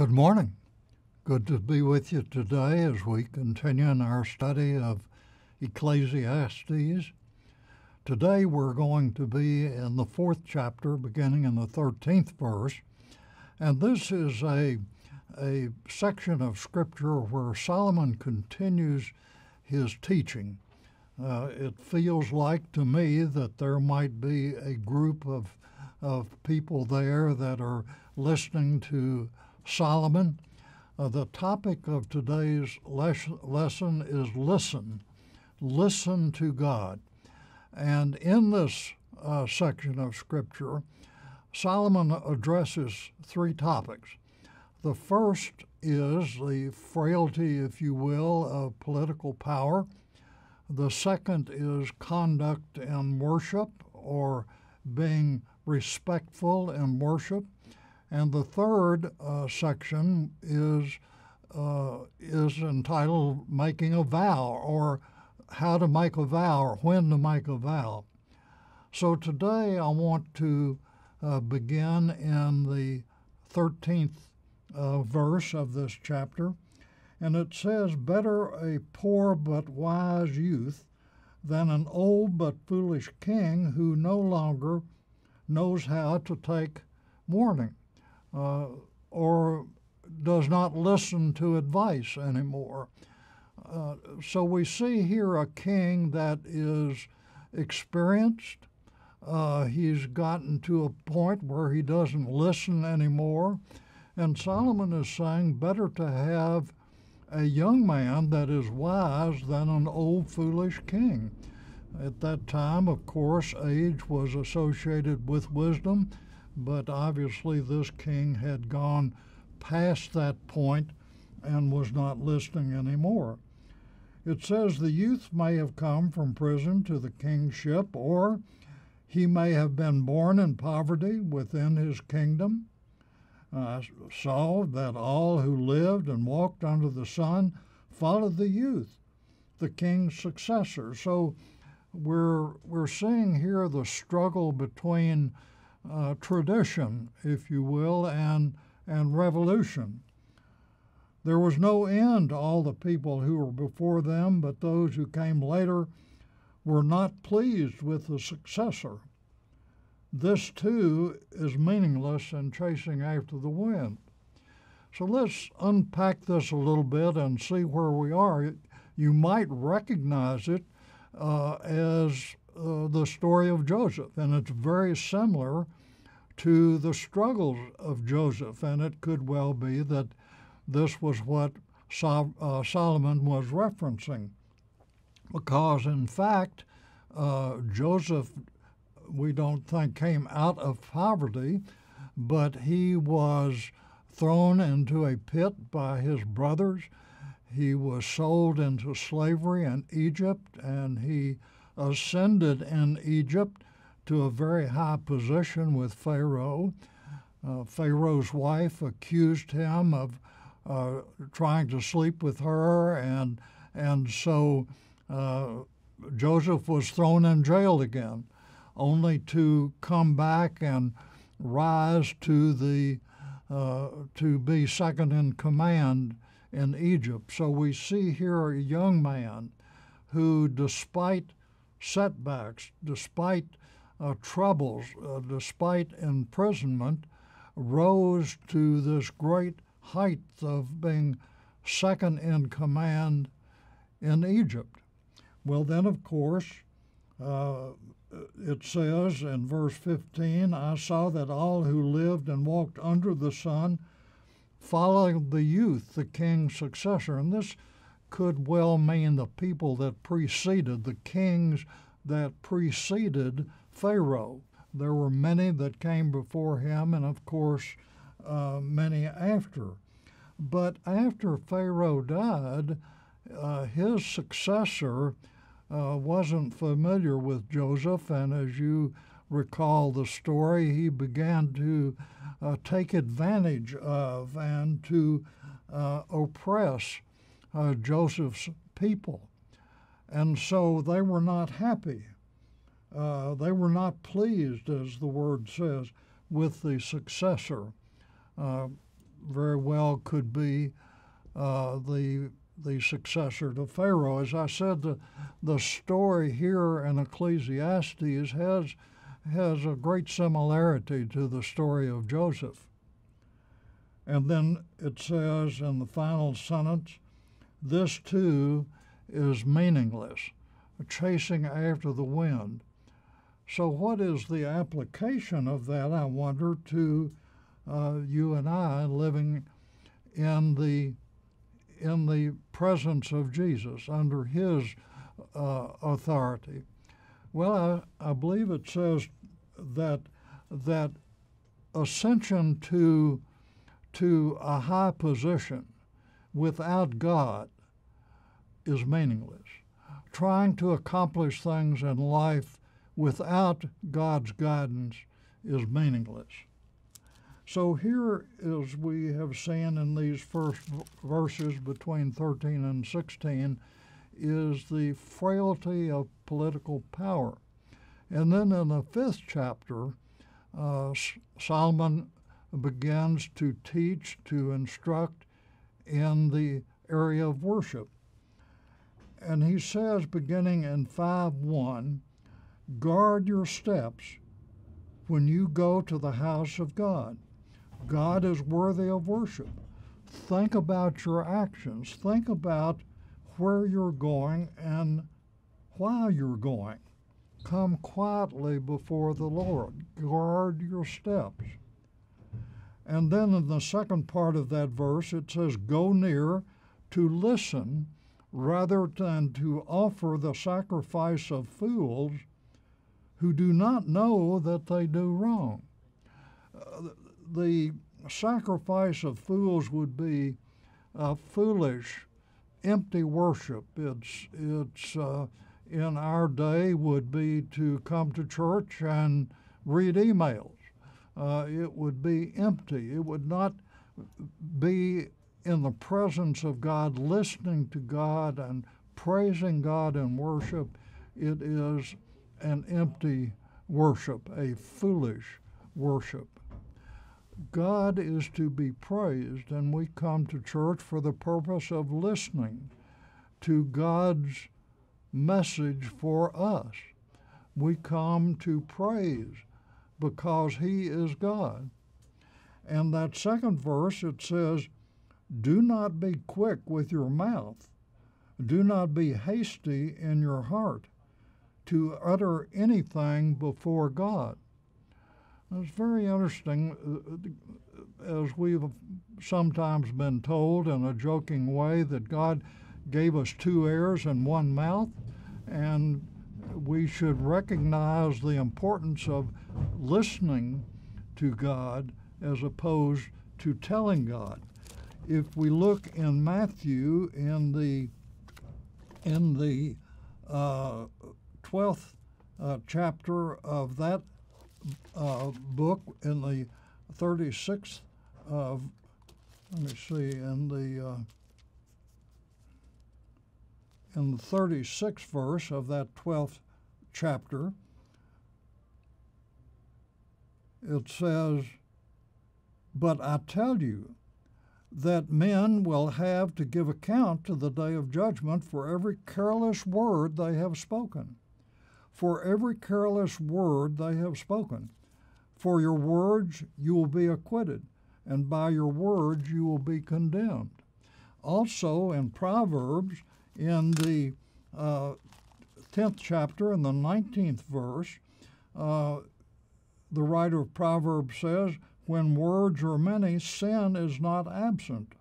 Good morning. Good to be with you today as we continue in our study of Ecclesiastes. Today we're going to be in the fourth chapter, beginning in the 13th verse. And this is a, a section of Scripture where Solomon continues his teaching. Uh, it feels like to me that there might be a group of, of people there that are listening to Solomon. Uh, the topic of today's les- lesson is listen. Listen to God. And in this uh, section of Scripture, Solomon addresses three topics. The first is the frailty, if you will, of political power. The second is conduct in worship or being respectful in worship. And the third uh, section is, uh, is entitled Making a Vow or How to Make a Vow or When to Make a Vow. So today I want to uh, begin in the 13th uh, verse of this chapter. And it says, Better a poor but wise youth than an old but foolish king who no longer knows how to take warning uh, or does not listen to advice anymore. Uh, so we see here a king that is experienced. Uh, he's gotten to a point where he doesn't listen anymore. And Solomon is saying, better to have a young man that is wise than an old foolish king. At that time, of course, age was associated with wisdom but obviously this king had gone past that point and was not listening anymore. It says the youth may have come from prison to the kingship, or he may have been born in poverty within his kingdom. I saw that all who lived and walked under the sun followed the youth, the king's successor. So we're, we're seeing here the struggle between uh, tradition, if you will, and, and revolution. There was no end to all the people who were before them, but those who came later were not pleased with the successor. This too is meaningless and chasing after the wind. So let's unpack this a little bit and see where we are. You might recognize it uh, as uh, the story of Joseph, and it's very similar to the struggles of Joseph, and it could well be that this was what uh, Solomon was referencing, because in fact, uh, Joseph, we don't think, came out of poverty, but he was thrown into a pit by his brothers. He was sold into slavery in Egypt, and he ascended in Egypt to a very high position with Pharaoh. Uh, Pharaoh's wife accused him of uh, trying to sleep with her, and and so uh, Joseph was thrown in jail again, only to come back and rise to the uh, to be second in command in Egypt. So we see here a young man who, despite setbacks, despite uh, troubles, uh, despite imprisonment, rose to this great height of being second in command in Egypt. Well, then, of course, uh, it says in verse 15, I saw that all who lived and walked under the sun followed the youth, the king's successor. And this could well mean the people that preceded, the kings that preceded Pharaoh. There were many that came before him, and of course, uh, many after. But after Pharaoh died, uh, his successor uh, wasn't familiar with Joseph, and as you recall the story, he began to uh, take advantage of and to uh, oppress uh, Joseph's people. And so they were not happy. Uh, they were not pleased, as the word says, with the successor. Uh, very well could be uh, the the successor to Pharaoh. As I said, the the story here in Ecclesiastes has has a great similarity to the story of Joseph. And then it says in the final sentence, this too is meaningless, chasing after the wind. So, what is the application of that, I wonder, to uh, you and I living in the in the presence of Jesus under His uh, authority? Well, I, I believe it says that that ascension to to a high position without God is meaningless. Trying to accomplish things in life without God's guidance is meaningless. So here, as we have seen in these first verses between 13 and 16, is the frailty of political power. And then in the fifth chapter, uh, Solomon begins to teach, to instruct in the area of worship. And he says, beginning in 5 1, guard your steps when you go to the house of God. God is worthy of worship. Think about your actions. Think about where you're going and why you're going. Come quietly before the Lord. Guard your steps. And then in the second part of that verse, it says, Go near to listen rather than to offer the sacrifice of fools who do not know that they do wrong. Uh, the sacrifice of fools would be uh, foolish, empty worship. It's, it's uh, in our day would be to come to church and read emails. Uh, it would be empty. It would not be in the presence of God, listening to God and praising God in worship. It is an empty worship, a foolish worship. God is to be praised, and we come to church for the purpose of listening to God's message for us. We come to praise because He is God. And that second verse, it says, Do not be quick with your mouth, do not be hasty in your heart to utter anything before God. It's very interesting, uh, as we've sometimes been told in a joking way, that God gave us two ears and one mouth, and we should recognize the importance of listening to God as opposed to telling God. If we look in Matthew in the in the uh, 12th uh, chapter of that uh, book, in the 36th, of, let me see, in the uh, in the 36th verse of that 12th chapter, it says, But I tell you that men will have to give account to the day of judgment for every careless word they have spoken. For every careless word they have spoken. For your words you will be acquitted, and by your words you will be condemned. Also in Proverbs, in the uh, 10th chapter, in the 19th verse, uh, the writer of Proverbs says, When words are many, sin is not absent,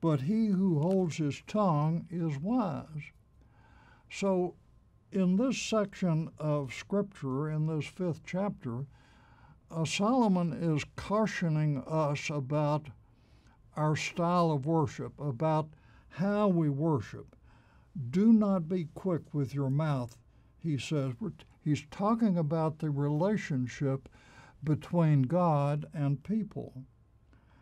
but he who holds his tongue is wise. So, in this section of Scripture, in this fifth chapter, uh, Solomon is cautioning us about our style of worship, about how we worship. Do not be quick with your mouth, he says. He's talking about the relationship between God and people.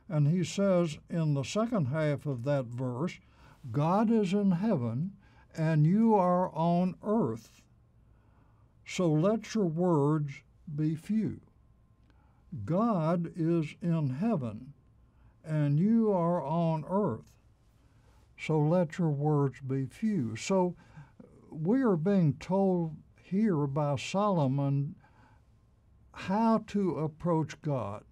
And he says in the second half of that verse, God is in heaven and you are on earth. So let your words be few. God is in heaven and you are on earth. So let your words be few. So we are being told here by Solomon how to approach God.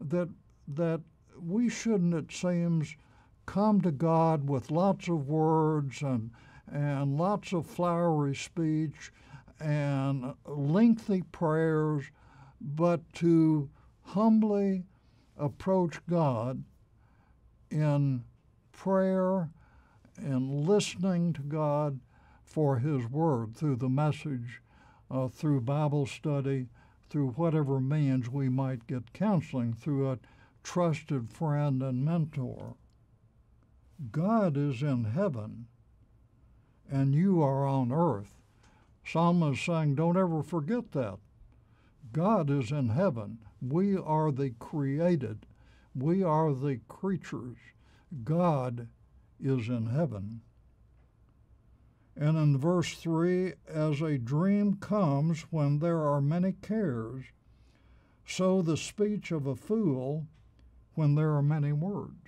That that we shouldn't, it seems, come to God with lots of words and and lots of flowery speech and lengthy prayers, but to humbly approach God in prayer and listening to God for His Word through the message, uh, through Bible study, through whatever means we might get counseling, through a trusted friend and mentor. God is in heaven and you are on earth. Psalm is saying, don't ever forget that. God is in heaven. We are the created. We are the creatures. God is in heaven. And in verse 3, as a dream comes when there are many cares, so the speech of a fool when there are many words.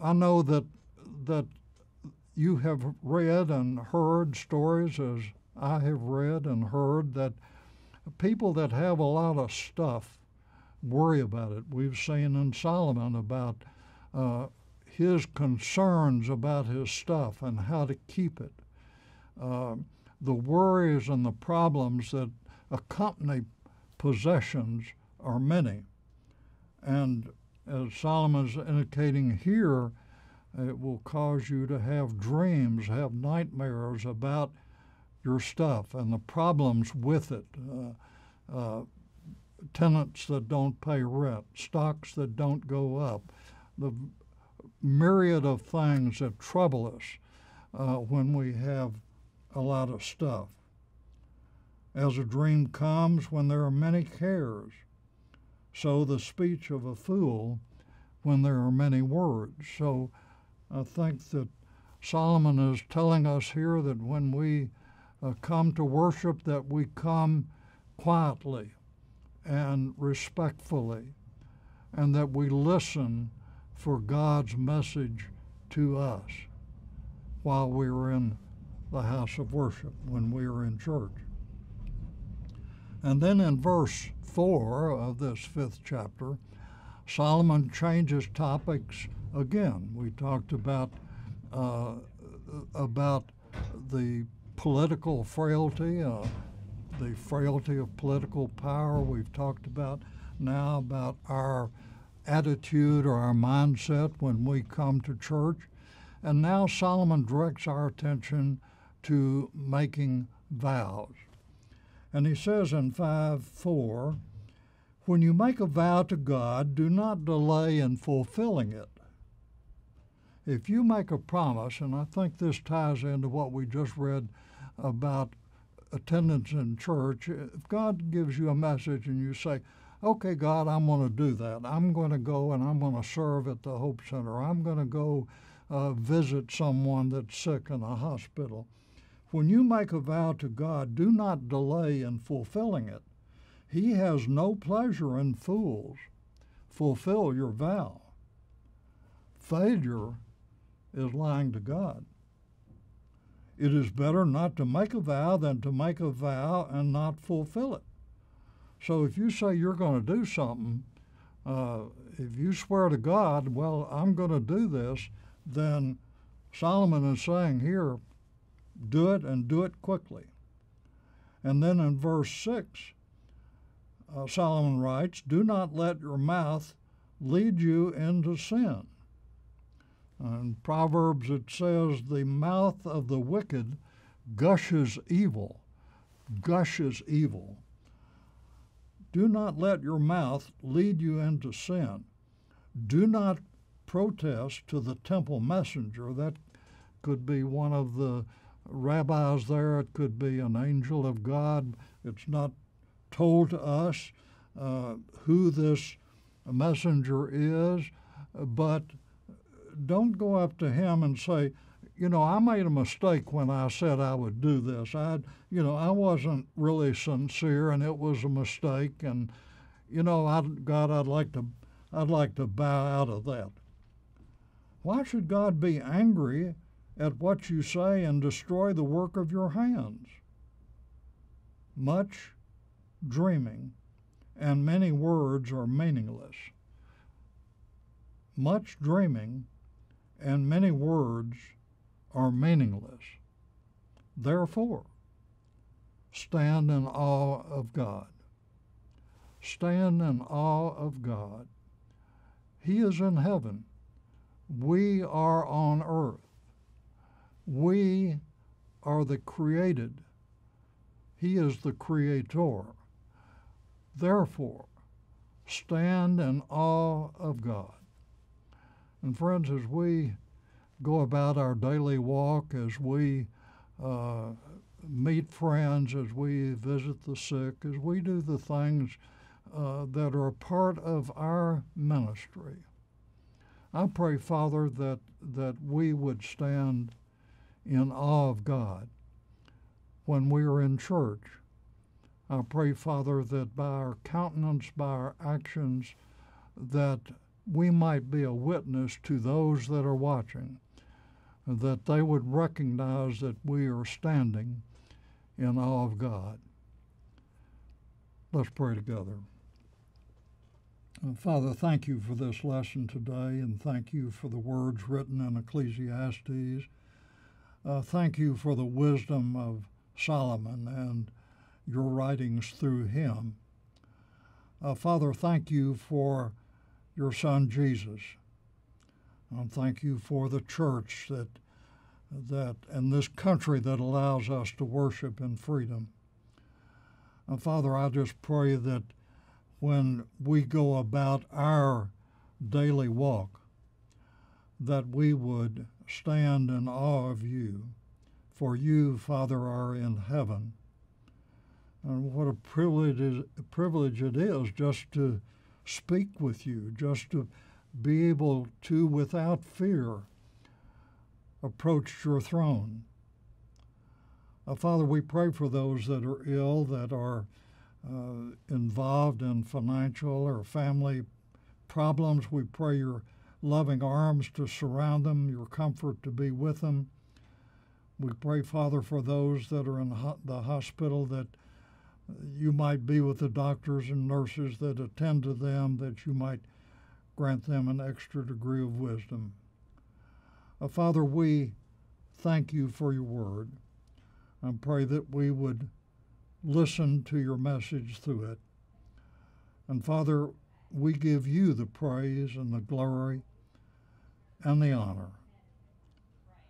I know that that you have read and heard stories as I have read and heard that people that have a lot of stuff worry about it. We've seen in Solomon about uh, his concerns about his stuff and how to keep it. Uh, the worries and the problems that accompany possessions are many. And as Solomon's indicating here, it will cause you to have dreams, have nightmares about your stuff and the problems with it. Uh, uh, tenants that don't pay rent, stocks that don't go up, the myriad of things that trouble us uh, when we have a lot of stuff. As a dream comes when there are many cares, so the speech of a fool when there are many words. So I think that Solomon is telling us here that when we uh, come to worship that we come quietly and respectfully and that we listen for God's message to us while we are in the house of worship, when we are in church. And then in verse 4 of this fifth chapter, Solomon changes topics again. We talked about uh, about the political frailty, uh, the frailty of political power. We've talked about now about our attitude or our mindset when we come to church. And now Solomon directs our attention to making vows. And he says in 5 4, when you make a vow to God, do not delay in fulfilling it. If you make a promise, and I think this ties into what we just read about attendance in church, if God gives you a message and you say, okay, God, I'm going to do that. I'm going to go and I'm going to serve at the Hope Center. I'm going to go uh, visit someone that's sick in a hospital. When you make a vow to God, do not delay in fulfilling it. He has no pleasure in fools. Fulfill your vow. Failure is lying to God. It is better not to make a vow than to make a vow and not fulfill it. So if you say you're going to do something, uh, if you swear to God, well, I'm going to do this, then Solomon is saying here, do it and do it quickly. And then in verse 6, uh, Solomon writes, Do not let your mouth lead you into sin. In Proverbs it says, The mouth of the wicked gushes evil, gushes evil. Do not let your mouth lead you into sin. Do not protest to the temple messenger. That could be one of the rabbis there, it could be an angel of God. It's not told to us uh, who this messenger is, but don't go up to him and say, you know, I made a mistake when I said I would do this. I, you know, I wasn't really sincere, and it was a mistake. And, you know, I, God, I'd like to I'd like to bow out of that. Why should God be angry at what you say and destroy the work of your hands? Much dreaming and many words are meaningless. Much dreaming and many words are meaningless. Therefore, stand in awe of God. Stand in awe of God. He is in heaven. We are on earth. We are the created. He is the creator. Therefore, stand in awe of God. And friends, as we go about our daily walk, as we uh, meet friends, as we visit the sick, as we do the things uh, that are a part of our ministry, I pray, Father, that, that we would stand in awe of God when we are in church. I pray, Father, that by our countenance, by our actions, that we might be a witness to those that are watching, that they would recognize that we are standing in awe of God. Let's pray together. Father, thank you for this lesson today, and thank you for the words written in Ecclesiastes. Uh, thank you for the wisdom of Solomon and your writings through him. Uh, Father, thank you for your Son Jesus. And thank you for the church that that and this country that allows us to worship in freedom. And Father, I just pray that when we go about our daily walk, that we would stand in awe of you, for you, Father, are in heaven. And what a privilege, privilege it is just to speak with you, just to be able to, without fear, approach your throne. Uh, Father, we pray for those that are ill, that are uh, involved in financial or family problems. We pray your loving arms to surround them, your comfort to be with them. We pray, Father, for those that are in the hospital that you might be with the doctors and nurses that attend to them, that you might grant them an extra degree of wisdom. Uh, Father, we thank you for your word and pray that we would listen to your message through it. And Father, we give you the praise and the glory and the honor.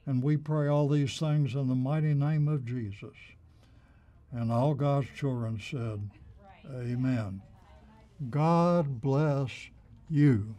And we pray all these things in the mighty name of Jesus. And all God's children said, Amen. God bless you.